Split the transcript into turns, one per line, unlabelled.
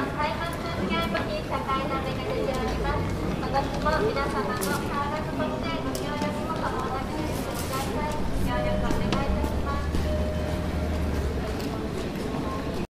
開幕試合簿に社会なめが出ております。今年も皆様の科学としてご協